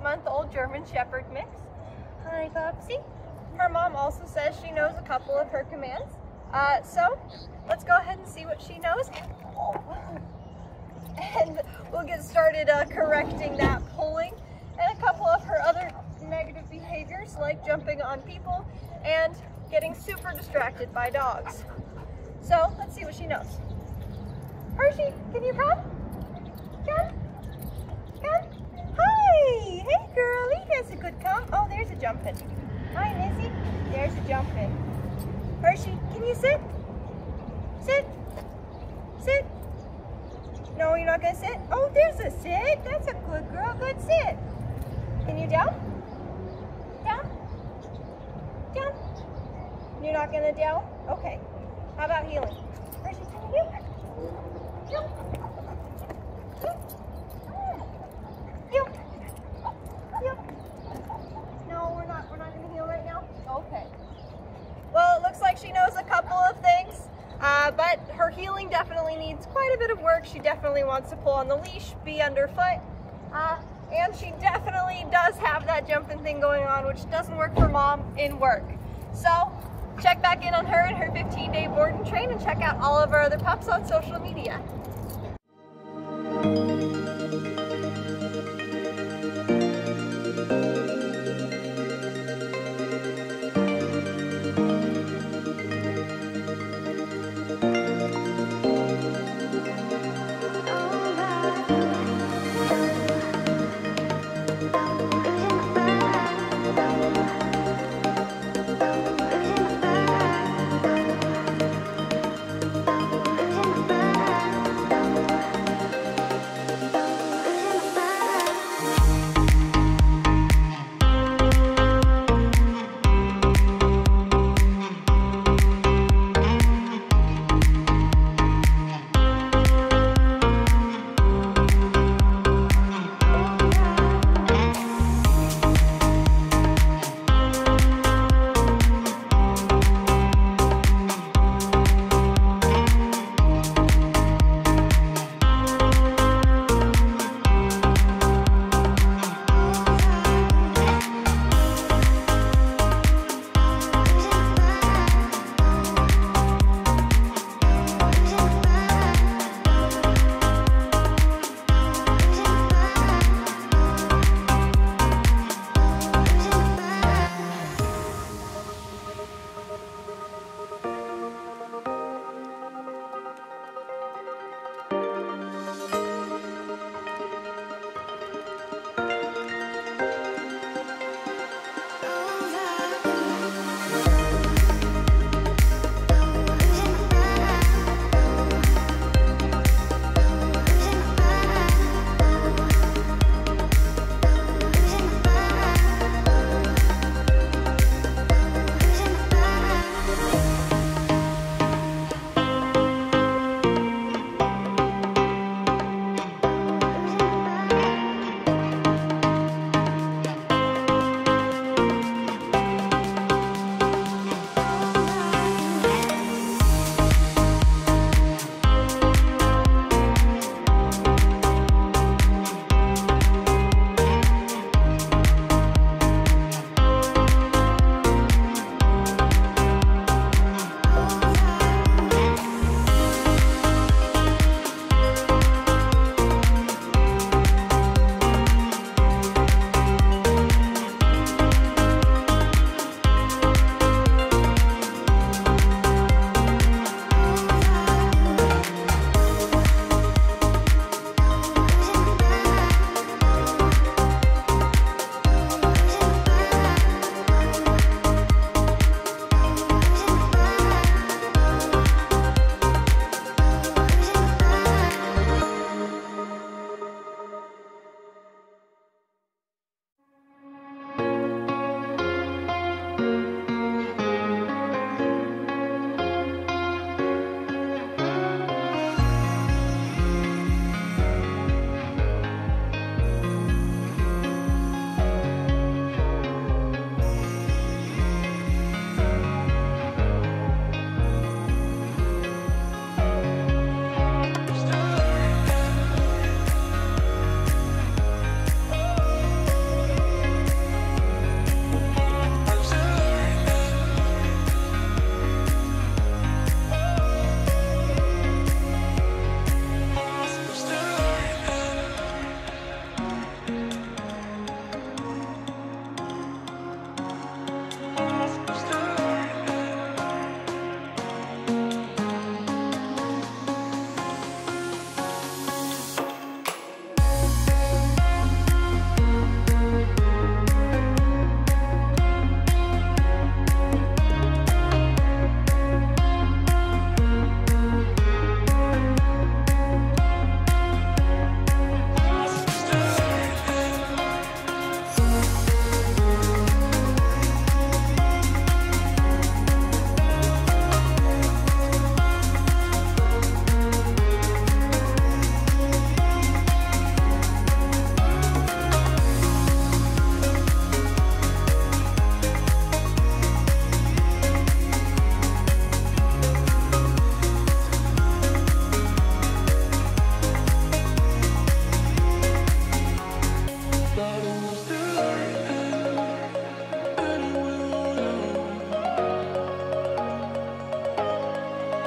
eight-month-old German Shepherd mix. Hi, Popsy. Her mom also says she knows a couple of her commands. Uh, so let's go ahead and see what she knows. And we'll get started uh, correcting that pulling and a couple of her other negative behaviors like jumping on people and getting super distracted by dogs. So let's see what she knows. Hershey, can you come? Come? Hi! Hey girlie, that's a good come. Oh, there's a jumping. Hi, Missy. There's a jumping. Hershey, can you sit? Sit. Sit. No, you're not gonna sit? Oh, there's a sit. That's a good girl. Good sit. Can you down? Down? Down? You're not gonna down? Okay. How about heeling? Hershey, can you heel? wants to pull on the leash, be underfoot. Uh, and she definitely does have that jumping thing going on, which doesn't work for mom in work. So check back in on her and her 15-day board and train and check out all of our other pups on social media.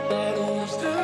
battles